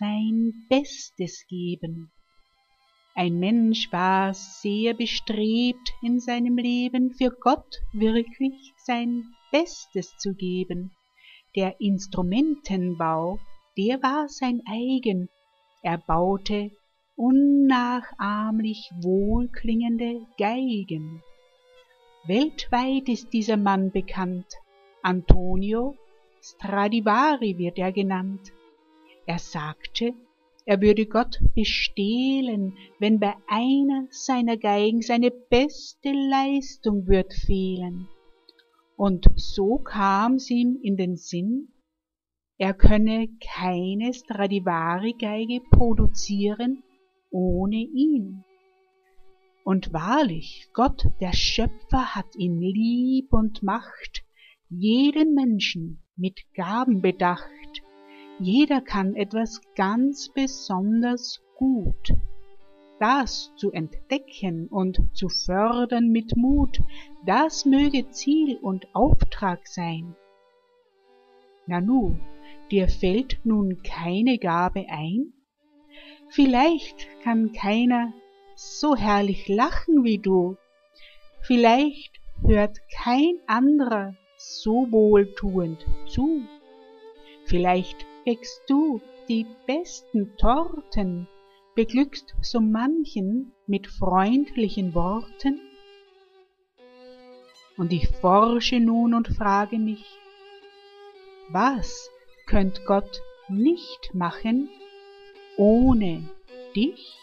sein Bestes geben. Ein Mensch war sehr bestrebt in seinem Leben, für Gott wirklich sein Bestes zu geben. Der Instrumentenbau, der war sein eigen, er baute unnachahmlich wohlklingende Geigen. Weltweit ist dieser Mann bekannt, Antonio Stradivari wird er genannt. Er sagte, er würde Gott bestehlen, wenn bei einer seiner Geigen seine beste Leistung würd fehlen. Und so kam's ihm in den Sinn, er könne keine Stradivari-Geige produzieren ohne ihn. Und wahrlich, Gott, der Schöpfer, hat ihn lieb und macht jeden Menschen mit Gaben bedacht, jeder kann etwas ganz besonders gut. Das zu entdecken und zu fördern mit Mut, das möge Ziel und Auftrag sein. Nanu, dir fällt nun keine Gabe ein? Vielleicht kann keiner so herrlich lachen wie du, vielleicht hört kein anderer so wohltuend zu. Vielleicht bäckst du die besten Torten, beglückst so manchen mit freundlichen Worten? Und ich forsche nun und frage mich, was könnt Gott nicht machen ohne dich?